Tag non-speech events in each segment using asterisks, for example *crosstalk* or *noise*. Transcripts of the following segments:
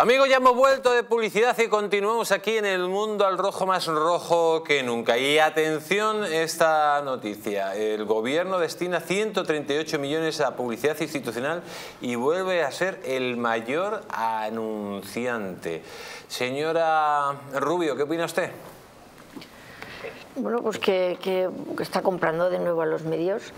Amigos, ya hemos vuelto de publicidad y continuamos aquí en el mundo al rojo más rojo que nunca. Y atención esta noticia. El gobierno destina 138 millones a publicidad institucional y vuelve a ser el mayor anunciante. Señora Rubio, ¿qué opina usted? Bueno, pues que, está comprando de nuevo a los medios,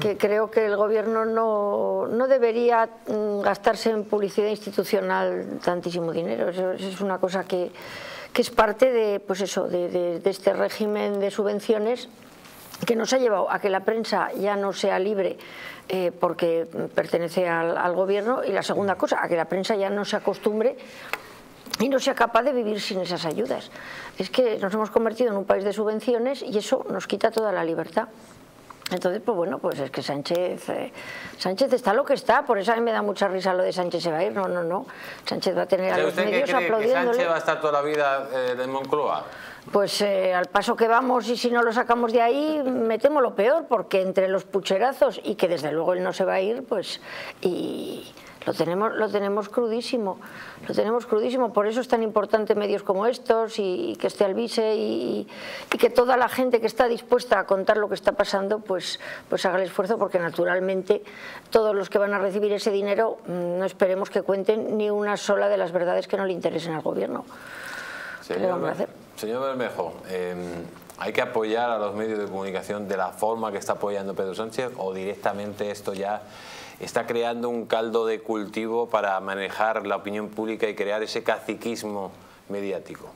que creo que el gobierno no, no debería mm, gastarse en publicidad institucional tantísimo dinero, eso, es una cosa que, que, es parte de, pues eso, de, este régimen de subvenciones que nos ha llevado a que la prensa ya no sea libre eh, porque pertenece al, al, gobierno. Y la segunda cosa, a que la prensa ya no se acostumbre y no sea capaz de vivir sin esas ayudas. Es que nos hemos convertido en un país de subvenciones y eso nos quita toda la libertad. Entonces, pues bueno, pues es que Sánchez eh, Sánchez está lo que está, por eso a mí me da mucha risa lo de Sánchez se va a ir, no, no, no, Sánchez va a tener a los medios aplaudiendo. Sánchez va a estar toda la vida eh, en Moncloa? Pues eh, al paso que vamos y si no lo sacamos de ahí, me temo lo peor, porque entre los pucherazos y que desde luego él no se va a ir, pues y lo tenemos, lo tenemos crudísimo, lo tenemos crudísimo, por eso es tan importante medios como estos y, que esté Alvise y, y, que toda la gente que está dispuesta a contar lo que está pasando, pues, pues haga el esfuerzo, porque naturalmente todos los que van a recibir ese dinero mm, no esperemos que cuenten ni una sola de las verdades que no le interesen al gobierno. Señor, señor Bermejo, em, ¿hay que apoyar a los medios de comunicación de la forma que está apoyando Pedro Sánchez o directamente esto ya está creando un caldo de cultivo para manejar la opinión pública y crear ese caciquismo mediático?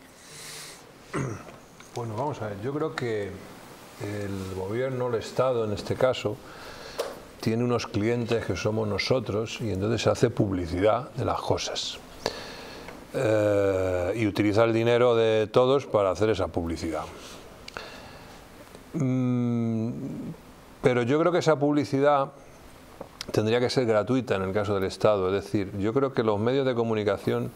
Bueno, vamos a ver, yo creo que el gobierno, el Estado en este caso, tiene unos clientes que somos nosotros y entonces se hace publicidad de las cosas. Eh, y utiliza el dinero de todos para hacer esa publicidad. Mm, pero yo creo que esa publicidad tendría que ser gratuita en el caso del Estado. Es decir, yo creo que los medios de comunicación,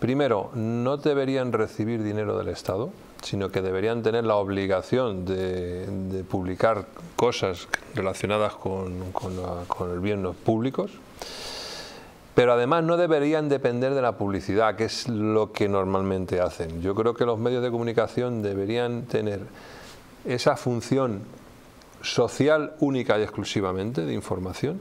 primero, no deberían recibir dinero del Estado, sino que deberían tener la obligación de, publicar cosas relacionadas con, con, el bien públicos, pero además no deberían depender de la publicidad, que es lo que normalmente hacen. Yo creo que los medios de comunicación deberían tener esa función social única y exclusivamente de información,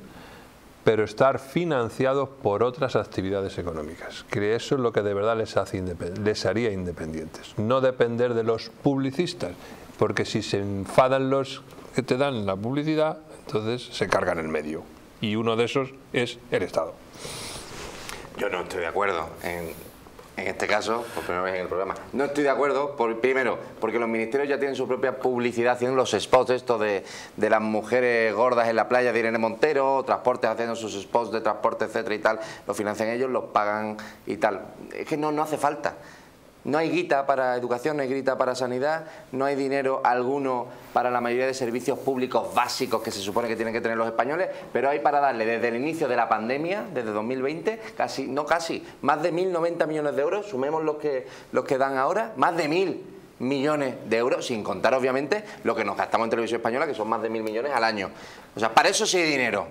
pero estar financiados por otras actividades económicas, que eso es lo que de verdad les, hace les haría independientes. No depender de los publicistas, porque si se enfadan los que te dan la publicidad, entonces se cargan el medio. Y uno de esos es el Estado. Yo no estoy de acuerdo en en este caso, por primera vez en el programa. No estoy de acuerdo, por, primero, porque los ministerios ya tienen su propia publicidad haciendo los spots estos de, de, las mujeres gordas en la playa de Irene Montero, transportes haciendo sus spots de transporte, etcétera y tal, los financian ellos, los pagan y tal. Es que no, no hace falta. No hay guita para educación, no hay guita para sanidad, no hay dinero alguno para la mayoría de servicios públicos básicos que se supone que tienen que tener los españoles, pero hay para darle desde el inicio de la pandemia, desde 2020, casi, no casi, más de 1.090 millones de euros, sumemos los que, los que dan ahora, más de 1.000 millones de euros, sin contar obviamente lo que nos gastamos en televisión española, que son más de 1.000 millones al año. O sea, para eso sí hay dinero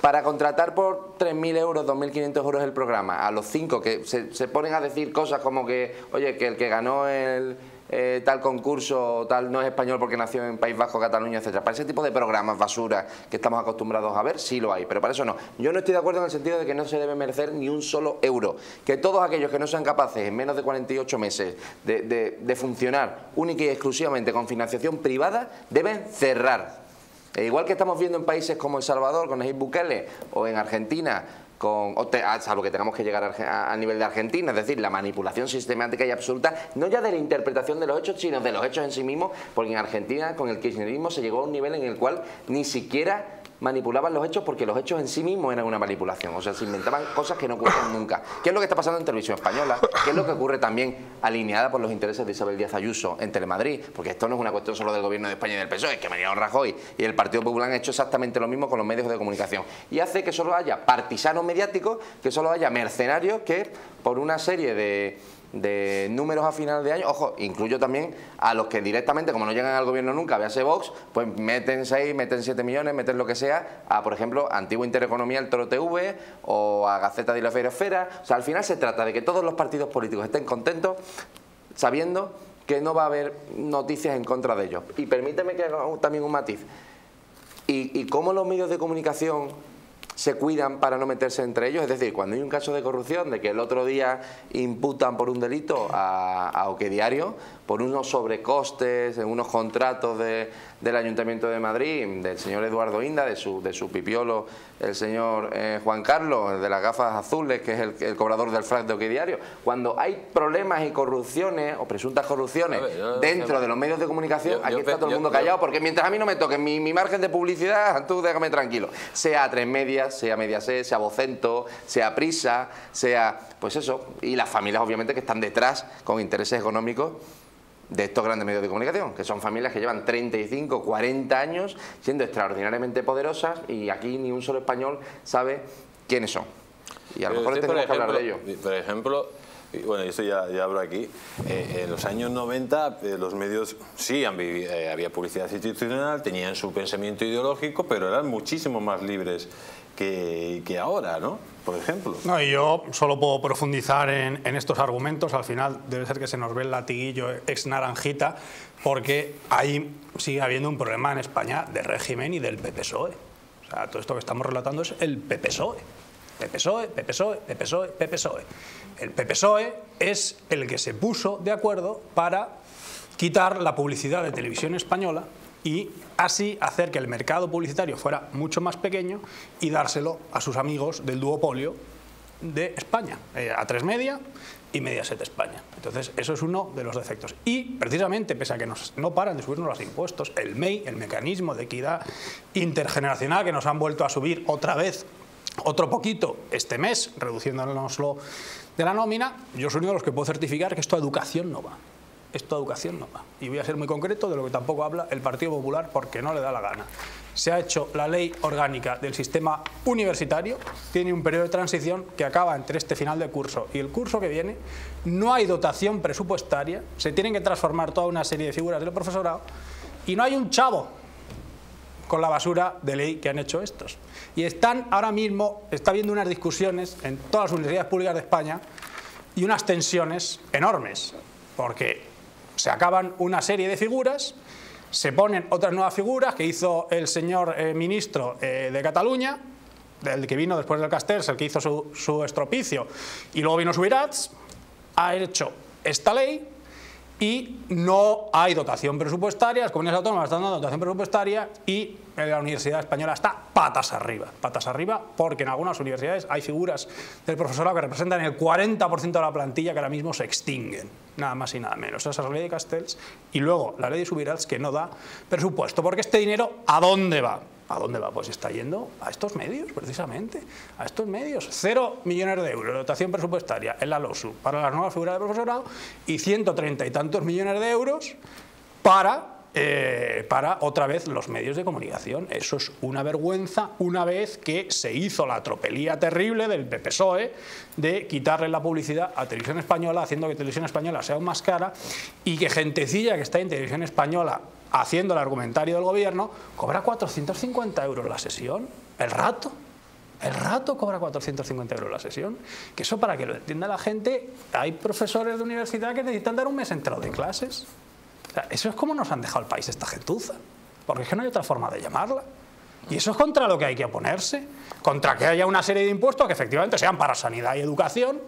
para contratar por 3.000 euros, 2.500 euros el programa, a los cinco que se, ponen a decir cosas como que, oye, que el que ganó el eh, tal concurso tal no es español porque nació en País Vasco, Cataluña, etcétera. Para ese tipo de programas basura que estamos acostumbrados a ver, sí lo hay, pero para eso no. Yo no estoy de acuerdo en el sentido de que no se debe merecer ni un solo euro. Que todos aquellos que no sean capaces en menos de 48 meses de, de funcionar única y exclusivamente con financiación privada deben cerrar e igual que estamos viendo en países como El Salvador con Nayib Bukele o en Argentina con, ah, salvo que tenemos que llegar al nivel de Argentina, es decir, la manipulación sistemática y absoluta, no ya de la interpretación de los hechos, sino de los hechos en sí mismos, porque en Argentina con el kirchnerismo se llegó a un nivel en el cual ni siquiera manipulaban los hechos porque los hechos en sí mismos eran una manipulación. O sea, se inventaban cosas que no ocurren *coughs* nunca. ¿Qué es lo que está pasando en televisión española? ¿Qué es lo que ocurre también alineada por los intereses de Isabel Díaz Ayuso en Telemadrid? Porque esto no es una cuestión solo del gobierno de España y del PSOE, es que Mariano Rajoy y el Partido Popular han hecho exactamente lo mismo con los medios de comunicación. Y hace que solo haya partisanos mediáticos, que solo haya mercenarios que por una serie de de números a final de año, ojo, incluyo también a los que directamente, como no llegan al gobierno nunca, véase Vox, pues meten 6, meten 7 millones, meten lo que sea, a por ejemplo, Antigua Intereconomía, el Toro TV o a Gaceta de la Esfera. O sea, al final se trata de que todos los partidos políticos estén contentos sabiendo que no va a haber noticias en contra de ellos. Y permíteme que haga también un matiz. ¿Y, y cómo los medios de comunicación se cuidan para no meterse entre ellos. Es decir, cuando hay un caso de corrupción, de que el otro día imputan por un delito a, a Oque Diario, por unos sobrecostes, en unos contratos del Ayuntamiento de Madrid, del señor Eduardo Inda, de su, de su pipiolo, el señor eh, Juan Carlos, el de las gafas azules, que es el, cobrador del frac de Oque Diario. Cuando hay problemas y corrupciones, o presuntas corrupciones, dentro de los medios de comunicación, aquí está todo el mundo callado, porque mientras a mí no me toquen mi, mi margen de publicidad, tú déjame tranquilo. Sea Tres Medias, sea Mediaset, sea Vocento, sea Prisa, sea... Pues eso, y las familias obviamente que están detrás con intereses económicos de estos grandes medios de comunicación, que son familias que llevan 35, 40 años siendo extraordinariamente poderosas y aquí ni un solo español sabe quiénes son. Y a lo mejor tenemos que hablar de ello. Por ejemplo, bueno, esto ya, ya hablo aquí, eh, en los años 90 eh, los medios sí han vivido, eh, había publicidad institucional, tenían su pensamiento ideológico, pero eran muchísimo más libres que, ahora, ¿no? Por ejemplo. No, y yo solo puedo profundizar en, en, estos argumentos. Al final debe ser que se nos ve el latiguillo ex naranjita, porque ahí sigue habiendo un problema en España de régimen y del PPSOE. O sea, todo esto que estamos relatando es el PPSOE. PPSOE, PPSOE, PPSOE, PPSOE. El PPSOE es el que se puso de acuerdo para quitar la publicidad de televisión española y así hacer que el mercado publicitario fuera mucho más pequeño y dárselo a sus amigos del duopolio de España, eh, a tres media y Mediaset España. Entonces, eso es uno de los defectos. Y, precisamente, pese a que nos, no paran de subirnos los impuestos, el MEI, el mecanismo de equidad intergeneracional que nos han vuelto a subir otra vez, otro poquito este mes, reduciéndonoslo de la nómina, yo soy uno de los que puedo certificar que esto a educación no va esto a educación no va. Y voy a ser muy concreto de lo que tampoco habla el Partido Popular porque no le da la gana. Se ha hecho la ley orgánica del sistema universitario, tiene un periodo de transición que acaba entre este final de curso y el curso que viene, no hay dotación presupuestaria, se tienen que transformar toda una serie de figuras del profesorado y no hay un chavo con la basura de ley que han hecho estos. Y están ahora mismo, está habiendo unas discusiones en todas las universidades públicas de España y unas tensiones enormes, porque se acaban una serie de figuras, se ponen otras nuevas figuras que hizo el señor eh, ministro eh, de Cataluña, el que vino después del Castells, el que hizo su, su estropicio, y luego vino Subirats, ha hecho esta ley y no hay dotación presupuestaria, las comunidades autónomas están dando dotación presupuestaria y la Universidad Española está patas arriba, patas arriba porque en algunas universidades hay figuras del profesorado que representan el 40% de la plantilla que ahora mismo se extinguen, nada más y nada menos. Esa es la ley de Castells y luego la ley de Subirats que no da presupuesto, porque este dinero ¿a dónde va? ¿A dónde va? Pues está yendo a estos medios, precisamente, a estos medios. Cero millones de euros de dotación presupuestaria en la LOSU para las nuevas figuras de profesorado y 130 y tantos millones de euros para eh, para otra vez los medios de comunicación. Eso es una vergüenza una vez que se hizo la tropelía terrible del PPSOE de quitarle la publicidad a Televisión Española, haciendo que Televisión Española sea más cara y que gentecilla que está en Televisión Española haciendo el argumentario del gobierno, cobra 450 euros la sesión, el rato. El rato cobra 450 euros la sesión. Que eso para que lo entienda la gente, hay profesores de universidad que necesitan dar un mes entero de clases. Eso es como nos han dejado el país esta gentuza. Porque es que no hay otra forma de llamarla. Y eso es contra lo que hay que oponerse, contra que haya una serie de impuestos que efectivamente sean para sanidad y educación,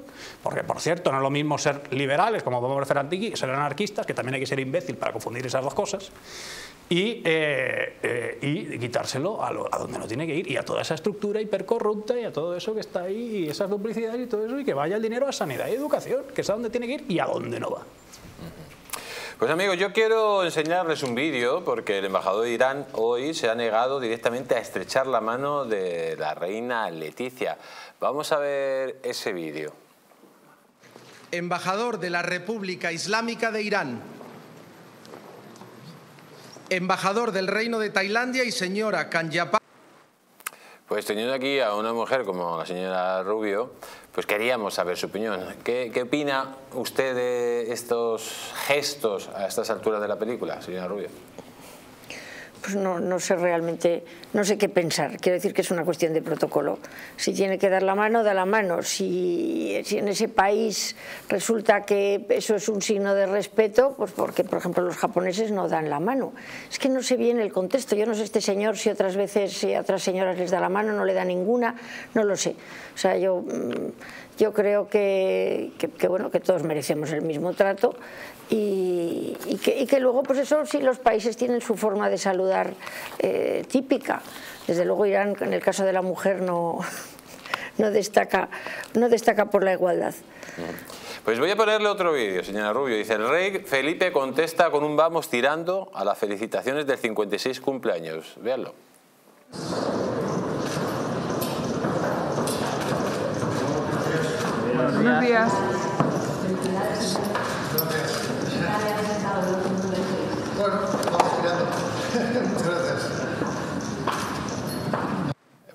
porque por cierto no es lo mismo ser liberales, como podemos ser antiqui, ser anarquistas, que también hay que ser imbécil para confundir esas dos cosas, y, eh, eh, quitárselo a, donde no tiene que ir, y a toda esa estructura hipercorrupta y a todo eso que está ahí, y esas duplicidades y todo eso, y que vaya el dinero a sanidad y educación, que es a donde tiene que ir y a dónde no va. Pues amigos, yo quiero enseñarles un vídeo porque el embajador de Irán hoy se ha negado directamente a estrechar la mano de la reina Leticia. Vamos a ver ese vídeo. Embajador de la República Islámica de Irán, embajador del Reino de Tailandia y señora Kanyapa. Pues teniendo aquí a una mujer como la señora Rubio, pues queríamos saber su opinión. ¿Qué, qué opina usted de estos gestos a estas alturas de la película, señora Rubio? Pues no, no, sé realmente, no sé qué pensar. Quiero decir que es una cuestión de protocolo. Si tiene que dar la mano, da la mano. Si, en ese país resulta que eso es un signo de respeto, pues porque, por ejemplo, los japoneses no dan la mano. Es que no sé bien el contexto. Yo no sé este señor si otras veces, si a otras señoras les da la mano, no le da ninguna, no lo sé. O sea, yo, mm, yo creo que, bueno, que todos merecemos el mismo trato y, y, que, y, que, luego, pues eso sí, los países tienen su forma de saludar eh, típica. Desde luego Irán, en el caso de la mujer, no, *laughs* no, destaca, no destaca por la igualdad. Pues voy a ponerle otro vídeo, señora Rubio. Dice, el rey Felipe contesta con un vamos tirando a las felicitaciones del 56 cumpleaños. Véanlo. Buenos días. Bueno, vamos tirando. *laughs* Muchas gracias.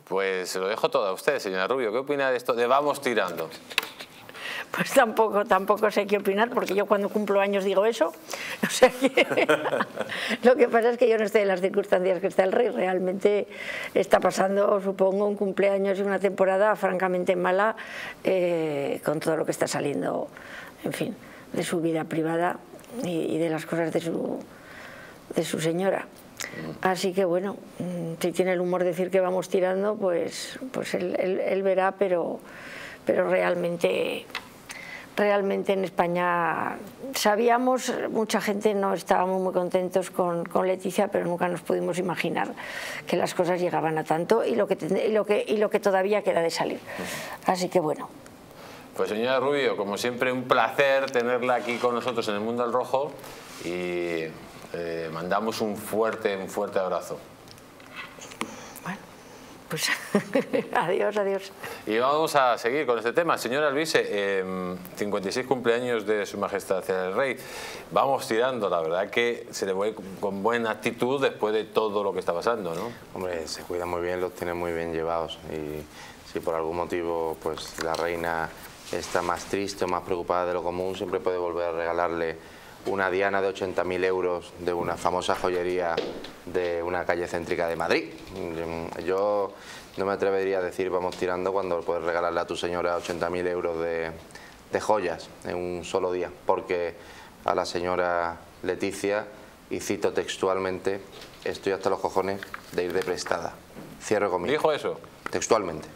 Pues se lo dejo todo a usted, señora Rubio. ¿Qué opina de esto de vamos tirando? Pues tampoco, tampoco sé qué opinar, porque yo cuando cumplo años digo eso. *laughs* Lo que pasa es que yo no estoy en las circunstancias que está el rey. Realmente está pasando, supongo, un cumpleaños y una temporada francamente mala eh, con todo lo que está saliendo, en fin, de su vida privada y, y de las cosas de su, de su señora. Así que bueno, mm, si tiene el humor de decir que vamos tirando, pues, pues él, él, él verá, pero, pero realmente realmente en España sabíamos, mucha gente no estábamos muy contentos con, con, Leticia, pero nunca nos pudimos imaginar que las cosas llegaban a tanto y lo que, y lo que, y lo que todavía queda de salir. Así que bueno. Pues señora Rubio, como siempre un placer tenerla aquí con nosotros en el Mundo al Rojo y eh, mandamos un fuerte, un fuerte abrazo. Pues *laughs* adiós, adiós. Y vamos a seguir con este tema. Señora Luise, eh, 56 cumpleaños de Su Majestad el Rey. Vamos tirando, la verdad que se le ve con buena actitud después de todo lo que está pasando, ¿no? Hombre, se cuida muy bien, los tiene muy bien llevados. Y si por algún motivo pues la reina está más triste o más preocupada de lo común, siempre puede volver a regalarle una diana de 80.000 euros de una famosa joyería de una calle céntrica de Madrid. Yo no me atrevería a decir vamos tirando cuando puedes regalarle a tu señora 80.000 euros de, de joyas en un solo día, porque a la señora Leticia, y cito textualmente, estoy hasta los cojones de ir de prestada. Cierro conmigo. ¿Dijo eso? Textualmente.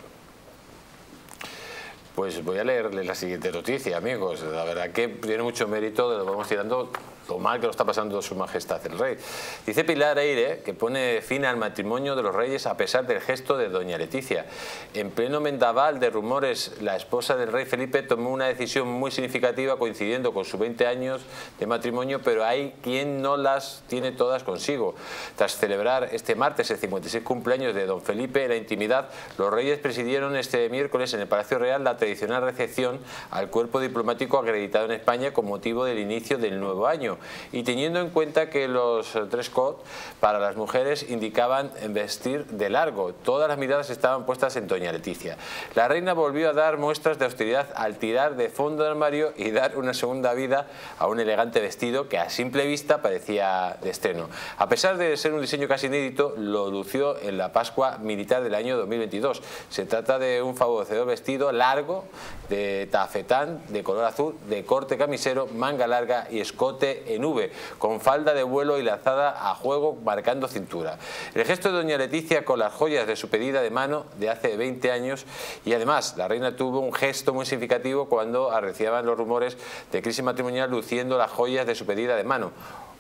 Pues voy a leerles la siguiente noticia, amigos. La verdad que tiene mucho mérito, lo vamos tirando lo mal que lo está pasando su majestad el rey. Dice Pilar Eire que pone fin al matrimonio de los reyes a pesar del gesto de doña Leticia. En pleno mendaval de rumores, la esposa del rey Felipe tomó una decisión muy significativa coincidiendo con sus 20 años de matrimonio, pero hay quien no las tiene todas consigo. Tras celebrar este martes el 56 cumpleaños de don Felipe en la intimidad, los reyes presidieron este miércoles en el Palacio Real la tradicional recepción al cuerpo diplomático acreditado en España con motivo del inicio del nuevo año y teniendo en cuenta que los dress code para las mujeres indicaban vestir de largo. Todas las miradas estaban puestas en Doña Leticia. La reina volvió a dar muestras de austeridad al tirar de fondo del armario y dar una segunda vida a un elegante vestido que a simple vista parecía de estreno. A pesar de ser un diseño casi inédito, lo lució en la Pascua Militar del año 2022. Se trata de un favorecedor vestido largo, de tafetán, de color azul, de corte camisero, manga larga y escote en V, con falda de vuelo y lazada a juego marcando cintura. El gesto de doña Leticia con las joyas de su pedida de mano de hace 20 años y además la reina tuvo un gesto muy significativo cuando arreciaban los rumores de crisis matrimonial luciendo las joyas de su pedida de mano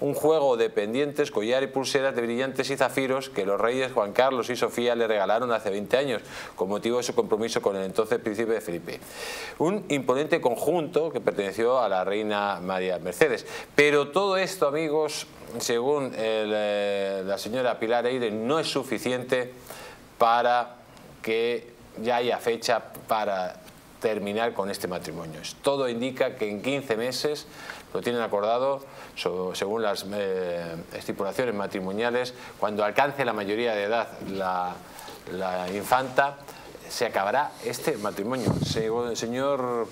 un juego de pendientes, collar y pulseras de brillantes y zafiros que los reyes Juan Carlos y Sofía le regalaron hace 20 años con motivo de su compromiso con el entonces príncipe de Felipe. Un imponente conjunto que perteneció a la reina María Mercedes. Pero todo esto, amigos, según eh, la señora Pilar Eire, no es suficiente para que ya haya fecha para terminar con este matrimonio. Todo indica que en 15 meses lo tienen acordado según las eh, estipulaciones matrimoniales, cuando alcance la mayoría de edad la, infanta, se acabará este matrimonio. Se- Señor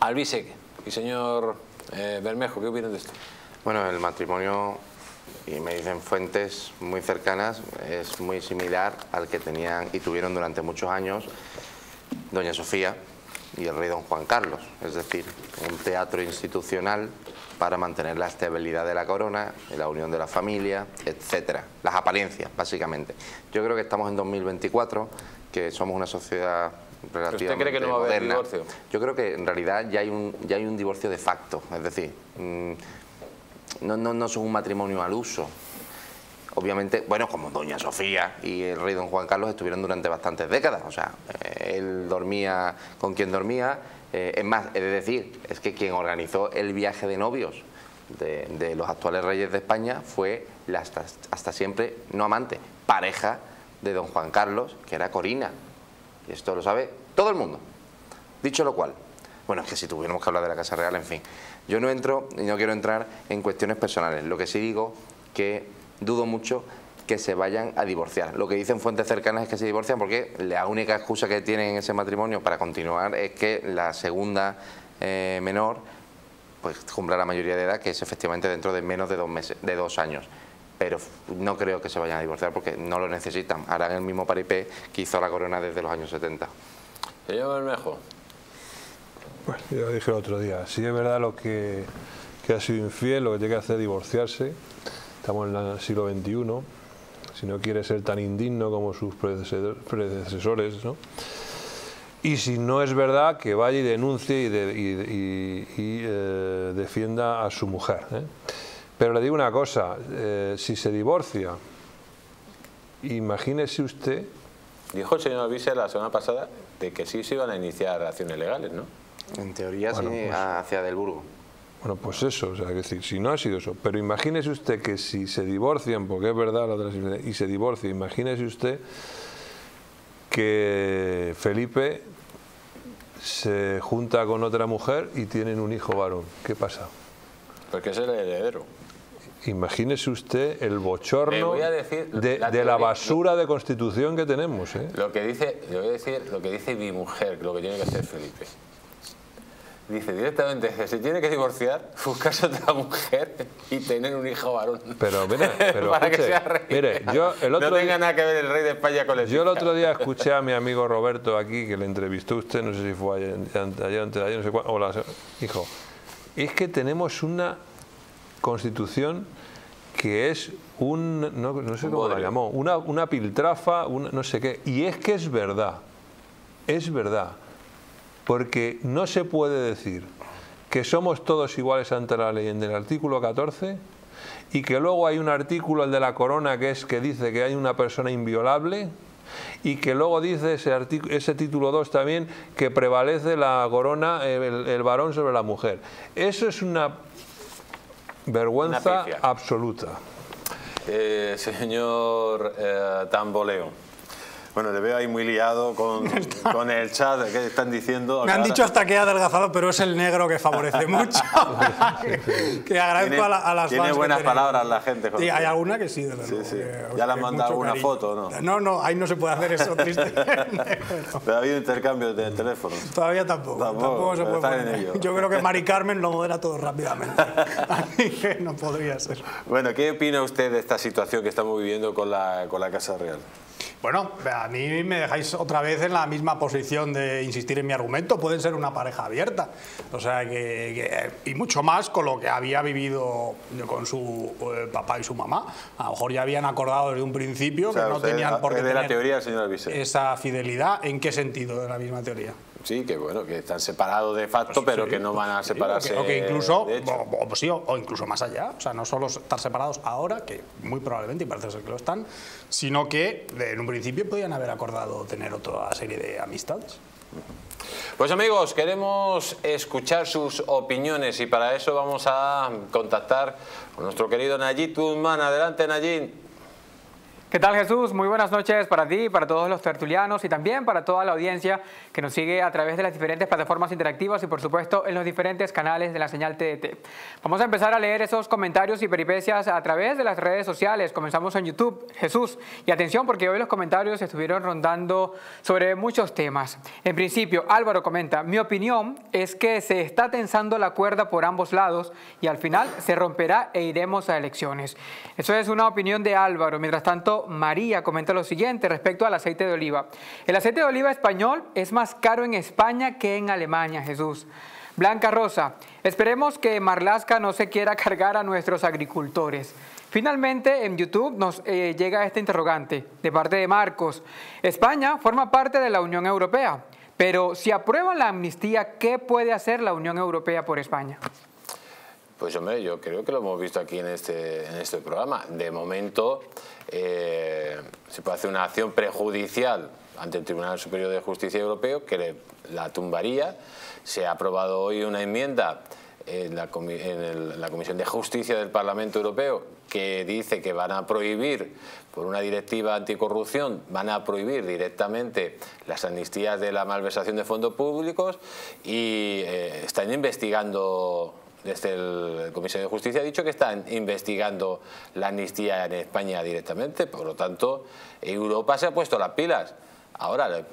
Albisek y señor eh, Bermejo, ¿qué opinan de esto? Bueno, el matrimonio, y me dicen fuentes muy cercanas, es muy similar al que tenían y tuvieron durante muchos años doña Sofía y el rey don Juan Carlos. Es decir, un teatro institucional para mantener la estabilidad de la corona, la unión de la familia, etcétera. Las apariencias, básicamente. Yo creo que estamos en 2024, que somos una sociedad relativamente cree que no va a haber moderna. divorcio? Yo creo que en realidad ya hay un, ya hay un divorcio de facto, es decir, mm, no, no, no son un matrimonio al uso. Obviamente, bueno, como doña Sofía y el rey don Juan Carlos estuvieron durante bastantes décadas, o sea, eh, él dormía con quien dormía, eh, es más, de decir, es que quien organizó el viaje de novios de, de los actuales reyes de España fue la hasta, hasta siempre, no amante, pareja de don Juan Carlos, que era Corina, y esto lo sabe todo el mundo. Dicho lo cual, bueno, es que si tuviéramos que hablar de la Casa Real, en fin, yo no entro y no quiero entrar en cuestiones personales. Lo que sí digo que dudo mucho que se vayan a divorciar. Lo que dicen fuentes cercanas es que se divorcian porque la única excusa que tienen en ese matrimonio para continuar es que la segunda eh, menor pues cumpla la mayoría de edad, que es efectivamente dentro de menos de dos meses, de dos años. Pero no creo que se vayan a divorciar porque no lo necesitan. Harán el mismo paripé que hizo la corona desde los años 70. Señor Bermejo. Bueno, yo lo dije el otro día, si es verdad lo que, que ha sido infiel, lo que tiene que hacer es divorciarse. Estamos en el siglo XXI, si no quiere ser tan indigno como sus predecesor- predecesores, ¿no? Y si no es verdad, que vaya y denuncie y, de- y- y- y, eh, defienda a su mujer. ¿eh? Pero le digo una cosa, eh, si se divorcia, imagínese usted Dijo el señor Albise la semana pasada de que sí se iban a iniciar acciones legales, ¿no? En teoría Bueno, sí, pues- hacia Del Burgo. Bueno, pues eso, o sea, es decir, si no ha sido eso, pero imagínese usted que si se divorcian, porque es verdad la otra y se divorcia, imagínese usted que Felipe se junta con otra mujer y tienen un hijo varón. ¿Qué pasa? Porque es el heredero. Imagínese usted el bochorno voy a decir de, la de la basura de constitución que tenemos. ¿eh? Lo que dice, le voy a decir lo que dice mi mujer, lo que tiene que hacer Felipe. Dice directamente que se tiene que divorciar, buscarse otra mujer y tener un hijo varón. Pero mira, *laughs* pero para que sea rey. mire, yo el otro no tenga día- nada que ver el rey de España con el Yo el otro día *laughs* escuché a mi amigo Roberto aquí, que le entrevistó usted, no sé si fue ayer, ayer, antes de ayer, no sé cuándo, o la se- dijo, es que tenemos una constitución que es un, no, no sé Un cómo la bodrio. llamó, una, una piltrafa, una, no sé qué, y es que es verdad, es verdad, porque no se puede decir que somos todos iguales ante la ley en el artículo 14 y que luego hay un artículo, el de la corona, que es que dice que hay una persona inviolable y que luego dice ese, artículo, ese título 2 también que prevalece la corona, el, el varón sobre la mujer. Eso es una vergüenza Una absoluta. Eh, señor eh, Tamboleo. Bueno, le veo ahí muy liado con, *laughs* con el chat que están diciendo. Me han Ahora- dicho hasta que he adelgazado, pero es el negro que favorece *laughs* mucho. *laughs* que, agradezco Tiene, a, la- a las tiene fans buenas palabras la gente. Sí, José. hay alguna que sí, de verdad. Sí, sí. que- ¿Ya le han que mandado alguna cariño. foto no? No, no, ahí no se puede hacer eso, triste. Pero ha habido intercambio de teléfonos. Todavía tampoco. Tampoco, Tampoco, se puede poner. Yo creo que Mari Carmen lo modera todo rápidamente. Así que no podría ser. Bueno, ¿qué opina usted de esta situación que estamos viviendo con la, con la Casa Real? Bueno, a mí me dejáis otra vez en la misma posición de insistir en mi argumento. Pueden ser una pareja abierta. O sea, que, que- y mucho más con lo que había vivido con su eh, papá y su mamá. A lo mejor ya habían acordado desde un principio O sea, que no tenían por qué de la tener teoría señor esa fidelidad. ¿En qué sentido de la misma teoría? Sí, que bueno, que están separados de facto, pero Sí, que no van a sí, separarse. O que, o que incluso, de hecho. o, o sí, o- o incluso más allá, o sea, no solo estar separados ahora, que muy probablemente, y parece ser que lo están, sino que en un principio podían haber acordado tener otra serie de amistades. Pues amigos, queremos escuchar sus opiniones y para eso vamos a contactar con nuestro querido Nayib Guzmán. Adelante, Nayib. ¿Qué tal Jesús? Muy buenas noches para ti, para todos los tertulianos y también para toda la audiencia que nos sigue a través de las diferentes plataformas interactivas y por supuesto en los diferentes canales de la señal TDT. Vamos a empezar a leer esos comentarios y peripecias a través de las redes sociales. Comenzamos en YouTube. Jesús, y atención porque hoy los comentarios estuvieron rondando sobre muchos temas. En principio, Álvaro comenta, mi opinión es que se está tensando la cuerda por ambos lados y al final se romperá e iremos a elecciones. Eso es una opinión de Álvaro. Mientras tanto, María comenta lo siguiente respecto al aceite de oliva. El aceite de oliva español es más caro en España que en Alemania, Jesús. Blanca Rosa, esperemos que Marlasca no se quiera *laughs* cargar a nuestros agricultores. Finalmente, en YouTube nos eh, llega este interrogante de parte de Marcos. España forma parte de la Unión Europea, pero si aprueban la amnistía, ¿qué puede hacer la Unión Europea por España? Pues hombre, yo creo que lo hemos visto aquí en este, en este programa. De momento eh, se puede hacer una acción prejudicial ante el Tribunal Superior de Justicia Europeo que la tumbaría. Se ha aprobado hoy una enmienda en la, Comisión de Justicia del Parlamento Europeo que dice que van a prohibir, por una directiva anticorrupción, van a prohibir directamente las amnistías de la malversación de fondos públicos y eh, están investigando desde el Comisión de Justicia ha dicho que están investigando la amnistía en España directamente, por lo tanto Europa se ha puesto las pilas. Ahora, lo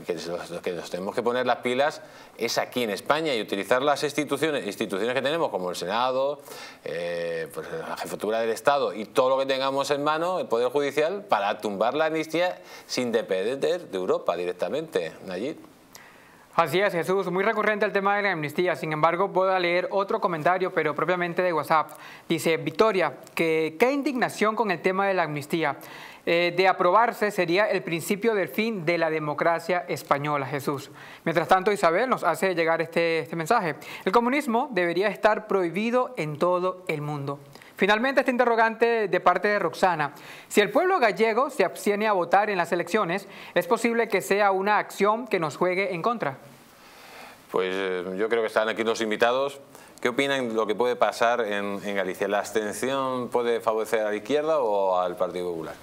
que, nos tenemos que poner las pilas es aquí en España y utilizar las instituciones, instituciones que tenemos, como el Senado, eh, pues la Jefatura del Estado y todo lo que tengamos en mano, el Poder Judicial, para tumbar la amnistía sin depender de Europa directamente. Allí. Así es, Jesús. Muy recurrente el tema de la amnistía. Sin embargo, voy a leer otro comentario, pero propiamente de WhatsApp. Dice, Victoria, que qué indignación con el tema de la amnistía. Eh, de aprobarse sería el principio del fin de la democracia española, Jesús. Mientras tanto, Isabel nos hace llegar este, este mensaje. El comunismo debería estar prohibido en todo el mundo. Finalmente, este interrogante de parte de Roxana. Si el pueblo gallego se abstiene a votar en las elecciones, ¿es posible que sea una acción que nos juegue en contra? Pues eh, yo creo que están aquí los invitados. ¿Qué opinan de lo que puede pasar en, en Galicia? ¿La abstención puede favorecer a la izquierda o al Partido Popular?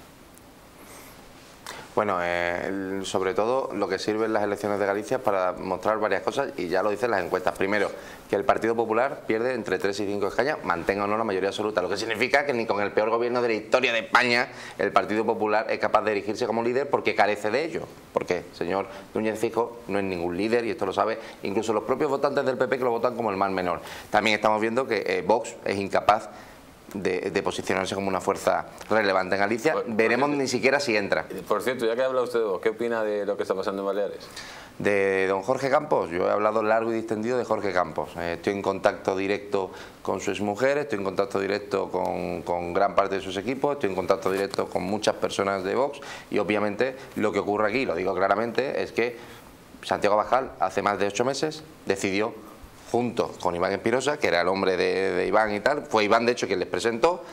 Bueno, eh, sobre todo lo que sirven las elecciones de Galicia para mostrar varias cosas y ya lo dicen las encuestas. Primero, que el Partido Popular pierde entre 3 y 5 escañas, mantenga o no la mayoría absoluta, lo que significa que ni con el peor gobierno de la historia de España el Partido Popular es capaz de erigirse como líder porque carece de ello. Porque, señor Núñez Fijo, no es ningún líder y esto lo sabe incluso los propios votantes del PP que lo votan como el más menor. También estamos viendo que eh, Vox es incapaz de, posicionarse como una fuerza relevante en Galicia. Veremos ni siquiera si entra. Por cierto, ya que habla usted de vos, ¿qué opina de lo que está pasando en Baleares? De don Jorge Campos, yo he hablado largo y distendido de Jorge Campos. Eh, estoy en contacto directo con sus mujeres, estoy en contacto directo con, con, gran parte de sus equipos, estoy en contacto directo con muchas personas de Vox y obviamente lo que ocurre aquí, lo digo claramente, es que Santiago Bajal hace más de ocho meses decidió junto con Iván Espirosa, que era el hombre de, Iván y tal, fue Iván de hecho quien les presentó,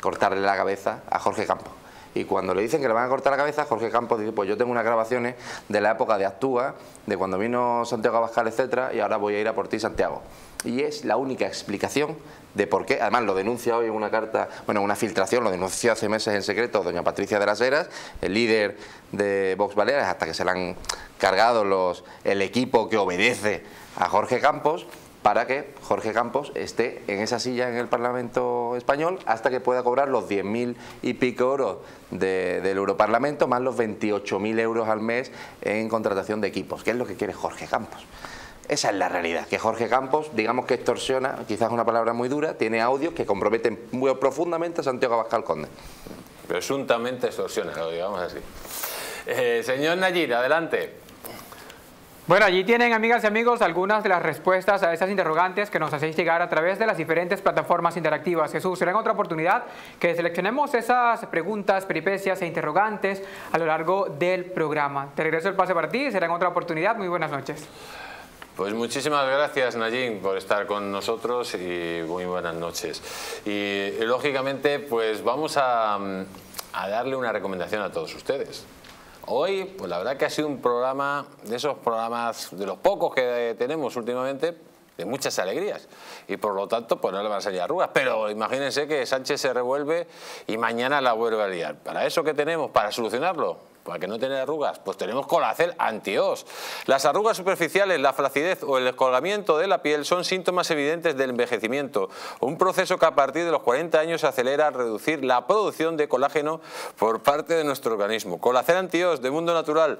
cortarle la cabeza a Jorge Campos. Y cuando le dicen que le van a cortar la cabeza, Jorge Campos dice, pues yo tengo unas grabaciones de la época de Actúa, de cuando vino Santiago Abascal, etcétera, y ahora voy a ir a por ti, Santiago. Y es la única explicación de por qué, además lo denuncia hoy en una carta, bueno, una filtración, lo denunció hace meses en secreto doña Patricia de las Heras, el líder de Vox Baleares, hasta que se le han cargado los, el equipo que obedece a Jorge Campos para que Jorge Campos esté en esa silla en el Parlamento español hasta que pueda cobrar los 10.000 y pico euros del Europarlamento más los 28.000 euros al mes en contratación de equipos, que es lo que quiere Jorge Campos. Esa es la realidad, que Jorge Campos, digamos que extorsiona, quizás una palabra muy dura, tiene audios que comprometen muy profundamente a Santiago Abascal Conde. Presuntamente extorsiona, lo digamos así. Eh, señor Nayir, adelante. Bueno, allí tienen, amigas y amigos, algunas de las respuestas a esas interrogantes que nos hacéis llegar a través de las diferentes plataformas interactivas. Jesús, será en otra oportunidad que seleccionemos esas preguntas, peripecias e interrogantes a lo largo del programa. Te regreso el pase para ti, será en otra oportunidad. Muy buenas noches. Pues muchísimas gracias, Nayin, por estar con nosotros y muy buenas noches. Y, lógicamente, pues vamos a darle una recomendación a todos ustedes. Hoy, pues la verdad que ha sido un programa de esos programas, de los pocos que tenemos últimamente, de muchas alegrías y por lo tanto pues no le van a salir arrugas. Pero imagínense que Sánchez se revuelve y mañana la vuelve a liar. ¿Para eso qué tenemos? ¿Para solucionarlo? ¿Para que no tenga arrugas? Pues tenemos colacel antios. Las arrugas superficiales, la flacidez o el descolgamiento de la piel son síntomas evidentes del envejecimiento, un proceso que a partir de los 40 años acelera al reducir la producción de colágeno por parte de nuestro organismo. Colacel antios de Mundo Natural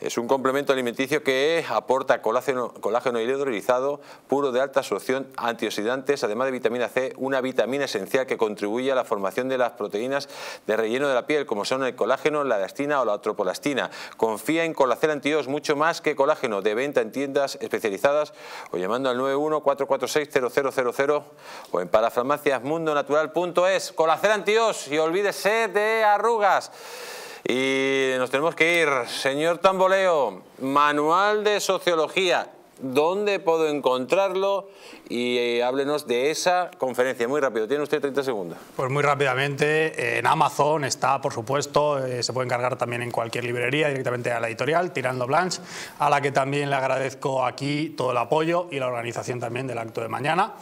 es un complemento alimenticio que aporta colágeno, colágeno hidrolizado puro de alta absorción, antioxidantes, además de vitamina C, una vitamina esencial que contribuye a la formación de las proteínas de relleno de la piel, como son el colágeno, la elastina o la tropolastina. Confía en Colacel Antios mucho más que colágeno de venta en tiendas especializadas o llamando al 91-446-0000 o en parafarmaciasmundonatural.es. Colacel Antios y olvídese de arrugas. Y nos tenemos que ir. Señor Tamboleo, manual de sociología. ¿Dónde puedo encontrarlo? Y eh, háblenos de esa conferencia. Muy rápido, tiene usted 30 segundos. Pues muy rápidamente, en Amazon está, por supuesto, eh, se puede encargar también en cualquier librería, directamente a la editorial, Tirando Blanche, a la que también le agradezco aquí todo el apoyo y la organización también del acto de mañana.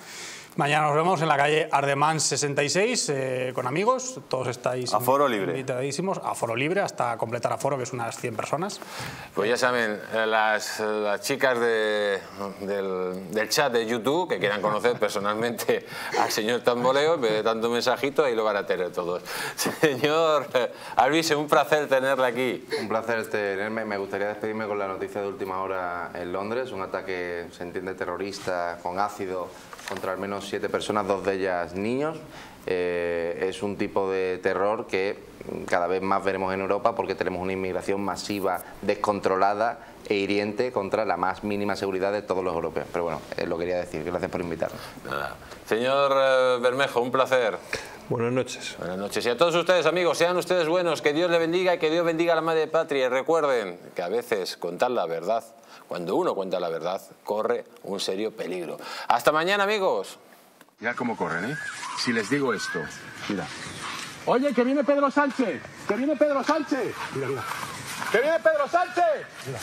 Mañana nos vemos en la calle Ardemans 66 eh, con amigos. Todos estáis Aforo libre. invitadísimos. Aforo libre hasta completar aforo, que es unas 100 personas. Pues ya saben, eh, las, las chicas de- del, del chat de YouTube que quieran conocer personalmente *laughs* al señor Tamboleo, en vez de tanto mensajito, ahí lo van a tener todos. *laughs* Señor eh, Alvise, un placer tenerle aquí. Un placer tenerme. Me gustaría despedirme con la noticia de última hora en Londres, un ataque, se entiende, terrorista con ácido contra al menos siete personas, dos de ellas niños. Eh, es un tipo de terror que cada vez más veremos en Europa porque tenemos una inmigración masiva, descontrolada e hiriente contra la más mínima seguridad de todos los europeos. Pero bueno, eh, lo quería decir. Gracias por invitarme. Nada. Señor eh, Bermejo, un placer. Buenas noches. Buenas noches. Y a todos ustedes, amigos, sean ustedes buenos, que Dios le bendiga y que Dios bendiga a la madre patria. Y recuerden que a veces contar la verdad, cuando uno cuenta la verdad, corre un serio peligro. Hasta mañana, amigos. Mira cómo corren, ¿eh? Si les digo esto, mira. Oye, que viene Pedro Sánchez, que viene Pedro Sánchez. Mira, mira. Que viene Pedro Sánchez. Mira.